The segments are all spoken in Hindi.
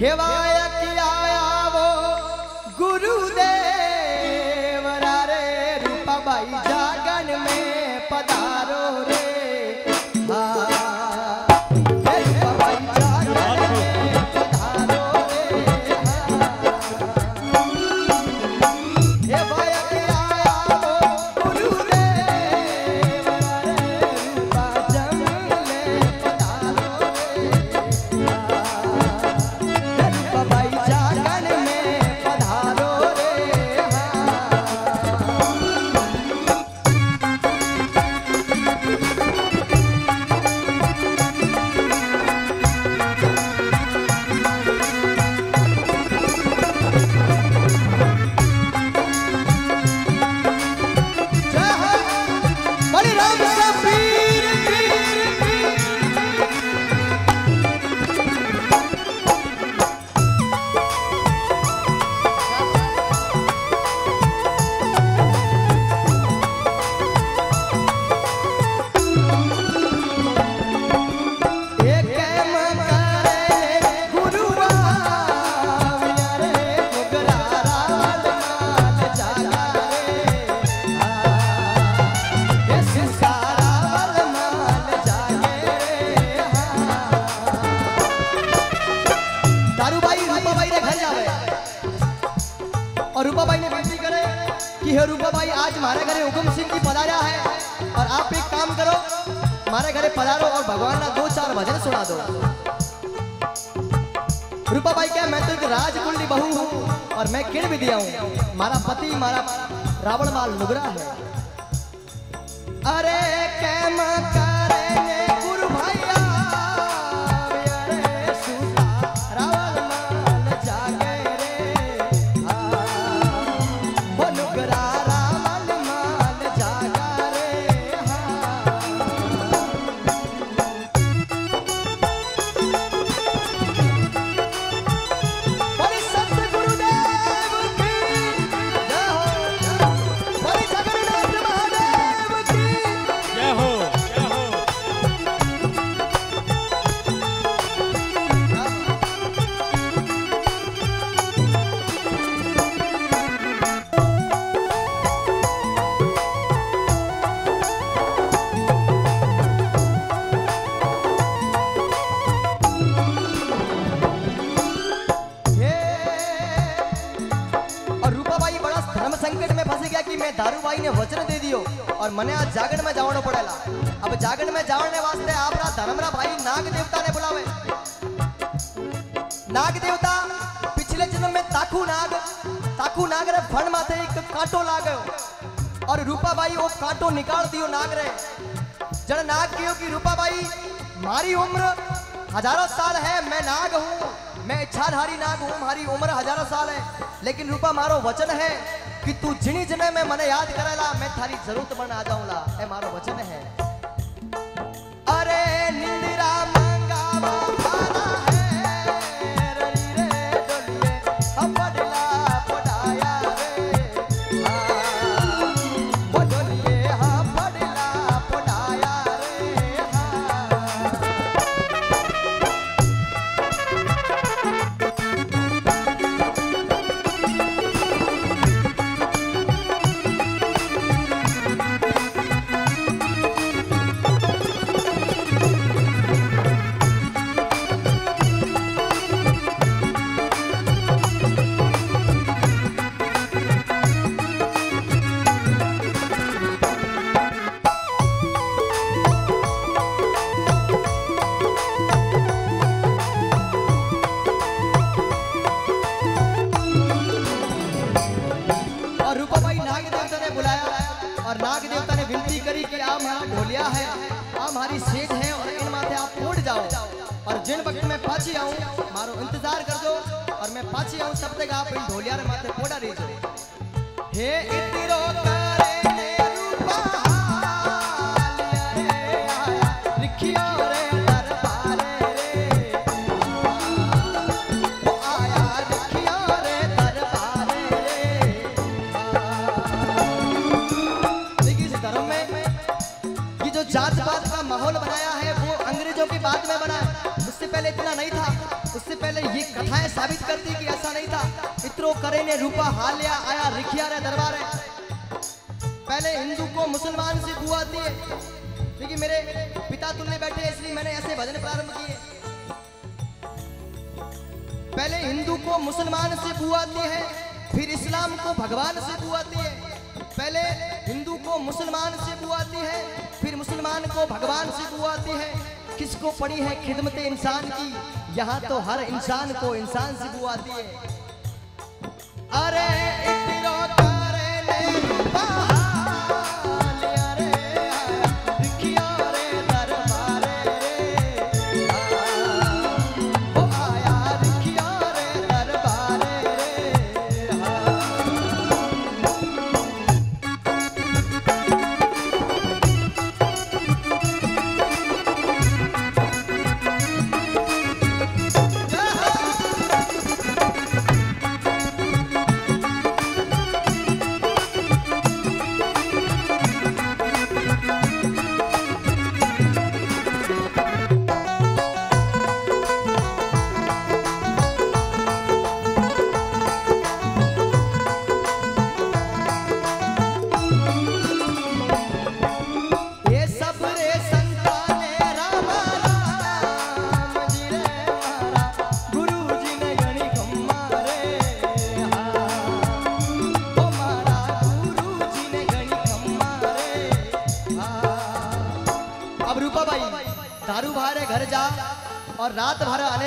हेवाया किया वो हमारे घरे पधारो और भगवान ना दो चार भजन सुना दो। रूपा भाई क्या मैं तो एक राजकुंडी बहू हूँ और मैं किड़ भी दिया हूँ? मारा पति, मारा रावण माल मुगरा है। अरे, कैमा करेंगे में फंस गया कि मैं ने वचन दे दियो और मने आज जागरण में जावनो पड़ेला। अब जागरण में जावने वास्ते आपरा धर्मरा भाई नाग देवता ने बुलावे। नाग देवता पिछले जन्म में ताकू नाग ताकू नाग रे फण माथे एक कांटो लागयो और रूपाबाई वो कांटो निकाल दियो नाग रे। जण नाग कहो कि, रूपाबाई, मारी उम्र हज़ारों साल है, मैं नाग हूँ, मैं इच्छाधारी नाग हूँ हमारी उम्र हज़ारों साल है, लेकिन रूपा मारो वचन है कि तू जिनी जने में मने याद करेला, मैं थारी ज़रूरत बन आ जाऊंला ए, मारो वचन है। अरे निंदिरा जिन वक्त मैं पाछी आऊँ। मारो इंतज़ार कर दो और मैं पाछी आऊँ। तब तक आप इन ढोलिया माथे पोड़ा रही हे इतिरो ने रूपा जात पात का माहौल बनाया है, वो अंग्रेज़ों की बात में बना है। पहले इतना नहीं था। उससे पहले ये कथाएँ साबित करती कि ऐसा नहीं था। इतरो करे ने रूपा हालिया, आया रिखिया रे दरबार। है पहले हिंदू को मुसलमान से बुआ आती है लेकिन मेरे पिता तुल्य बैठे, इसलिए मैंने ऐसे भजन प्रारंभ किए। पहले हिंदू को मुसलमान से बुआती है, फिर इस्लाम को भगवान से बुआती है। पहले हिंदू को मुसलमान से बुआती है, फिर मुसलमान को भगवान से बुआती है। किसको पड़ी है खिदमत इंसान की? यहाँ तो हर इंसान को इंसान से बुआती है।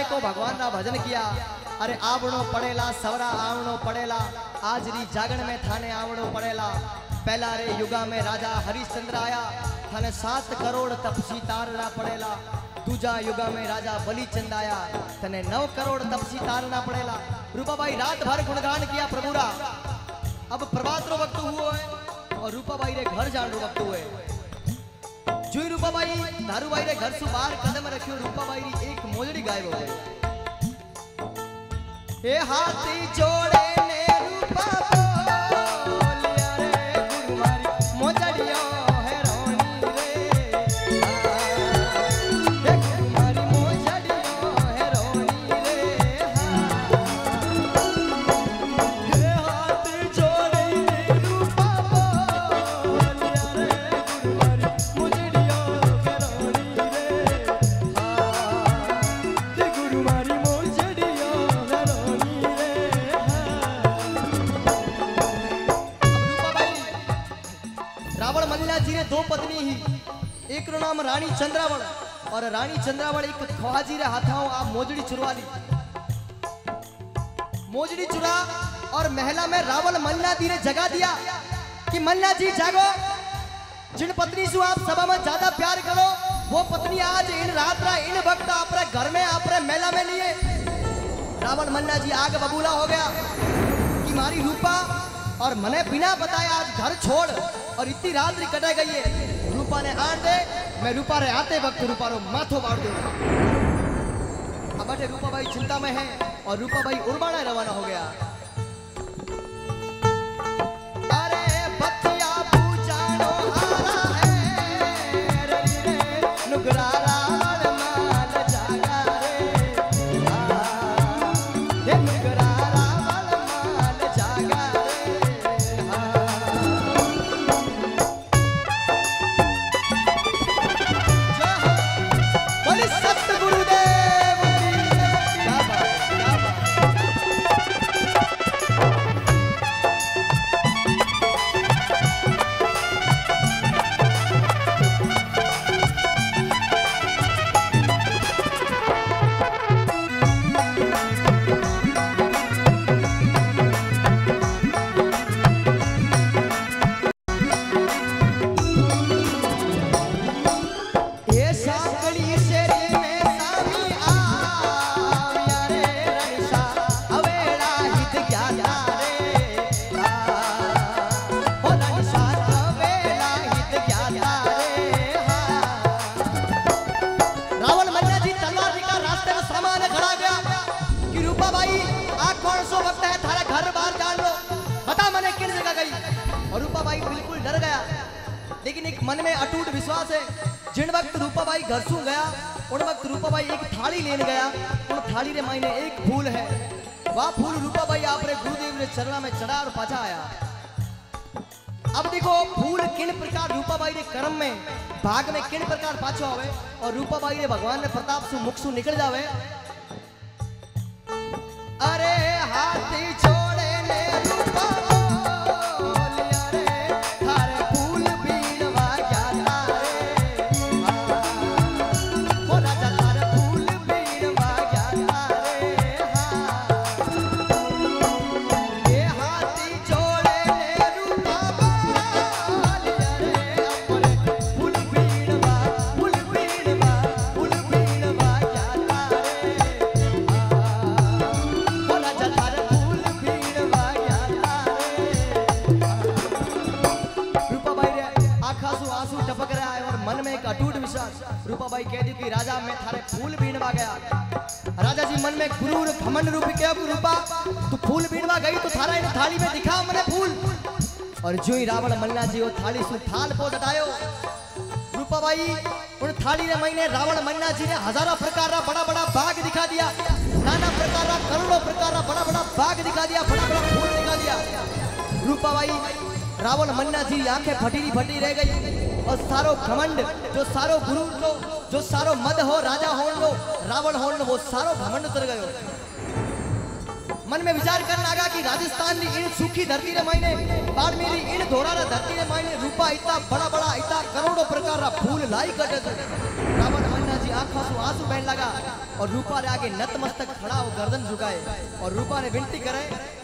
भर भगवान ना भजन किया। अरे आवणो पड़ेला, सवरा आवणो पड़ेला आज री जागण में थाने आवणो पड़ेला। पहला रे युगा में राजा हरिश्चंद्र आया, थाने सात करोड़ तपसी तारना पड़ेला। दूजा युगा में राजा बलिचंद आया तने नौ करोड़ तपसी तारना पड़ेला। रूपा भाई रात भर गुणगान किया प्रभुरा। अब प्रभात रो वक्त हुओ है, और रूपा भाई रे घर जान रो वक्त हुए જોઈ રૂપાબાઈ ધારુભાઈ ને ઘર સુ બહાર કદમ રખ્યો? રૂપાબાઈ ની એક મોજડી ગાયબ હોય એ હાથી જોડે ને રૂપા रानी चंद्रावल और रानी चंद्रावल एक ख्वाजी रे हाथाओं आ मोजड़ी चुरवा ली मोजड़ी चुरा और महला में रावण मल्ला जी ने जगा दिया कि मल्ला जी जागो, जिन पत्नी से आप सभा में ज़्यादा प्यार करो, वो पत्नी आज इन रात रा इन वक्त अपने घर में अपने मेला में लिए रावण मल्ला जी आग बबूला हो गया कि मारी रूपा और मने बिना बताया आज घर छोड़ और इतनी रात कटे गई है। रूपा ने आन दे मैं रूपा रे आते वक्त रूपा रो माथो बाड़ दूँगा। अब बटे रूपा भाई चिंता में है और रूपा भाई उर्बाना रवाना हो गया। लेकिन एक मन में अटूट विश्वास है। जिन वक्त रूपाबाई घर सू गया, उन वक्त रूपाबाई एक थाली लेन गया। उन थाली रे मायने एक फूल है। वह फूल रूपाबाई आपरे गुरुदेव ने चरणा में चढ़ा और पाछा आया। अब देखो, फूल किन प्रकार रूपाबाई रे कर्म में, भाग में किन प्रकार पाछो आवे और रूपा भाई ने भगवान ने प्रताप सु मुख सु निकल जावे। और जो ही रावण मल्ला जी वो थाली सु थाल पो दटायो रूपाबाई, उन थाली रे महीने रावण मन्ना जी ने हज़ारों प्रकार रा बड़ा बड़ा बाग दिखा दिया। नाना प्रकार रा करोड़ों प्रकार रा बड़ा बड़ा बाग दिखा दिया बड़ा बड़ा फूल दिखा दिया। रूपाबाई, रावण मन्ना जी आँखें फटीरी फटी रह गई और सारो घमंड, जो सारो गुरु, जो सारो मद हो, राजा लो, रावण लो, वो सारो घमंड उतर गयो। मन में विचार करने लगा कि राजस्थान की इन सूखी धरती ने मायने बाड़मेरी इन धोरा रे धरती ने मायने, रूपा इतना बड़ा बड़ा, इतना करोड़ों प्रकार रा फूल लाई कटे रावण मन्ना जी आँखों से आँसू बहने लगा और रूपा ने आगे नतमस्तक खड़ा हो गर्दन झुकाए और रूपा ने विनती करे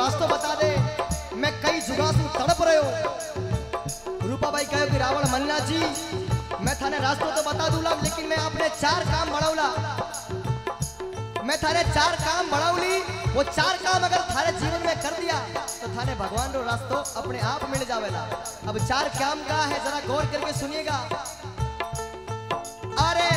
रास्तो बता दे। मैं कई जुगा सु तड़प रहो रूपा बाई कहो कि रावण मन्ना जी मैं थाने रास्तो तो बता दूला, लेकिन मैं आपने चार काम बढ़ाऊला। मैं थारे चार काम बढ़ाऊली, वो चार काम अगर थारे जीवन में कर दिया तो थाने भगवान रो रास्तो अपने आप मिल जावेला। अब चार काम का है, जरा गौर करके सुनिएगा। अरे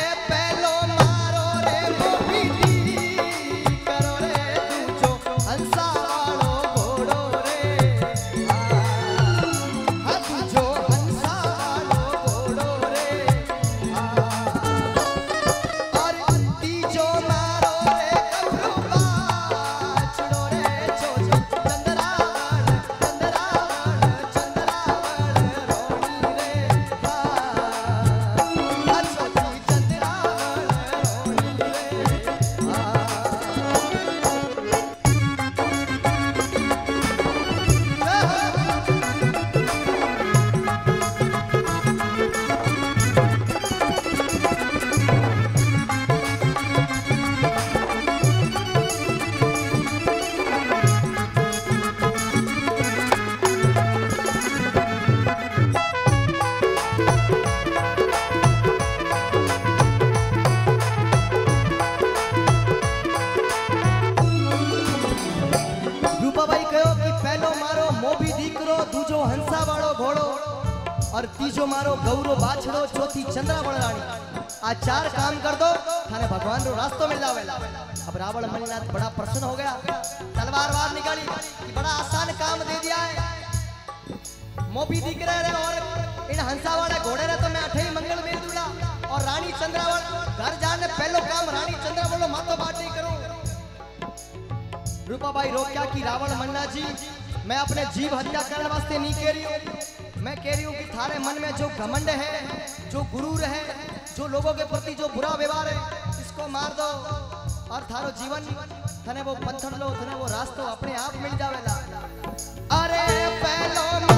चौथी चंद्रावण रानी आ चार काम कर दो, थाने भगवान रो रास्तो मिल जावेला अब रावण मणिनाथ बड़ा प्रसन्न हो गया। तलवार वार निकाली कि बड़ा आसान काम दे दिया है। मोबी दिख रहे रे और इन हंसा वाले घोड़े रे तो मैं अठे मंगल मिल दूला और रानी चंद्रावण घर जाने पहलो काम रानी चंद्रावण लो मातो बात नहीं करूँ। रूपाबाई रोक्या कि रावण मन्ना जी, मैं अपने जीव हत्या करने वास्ते नहीं कह रही हूँ। मैं कह रही हूँ कि थारे मन में जो घमंड है, जो गुरूर है, जो लोगों के प्रति जो बुरा व्यवहार है, इसको मार दो। और थारो जीवन, थने वो पत्थर लो, थने वो रास्तो अपने आप मिल जावेला। अरे पहलो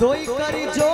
धोई करी जो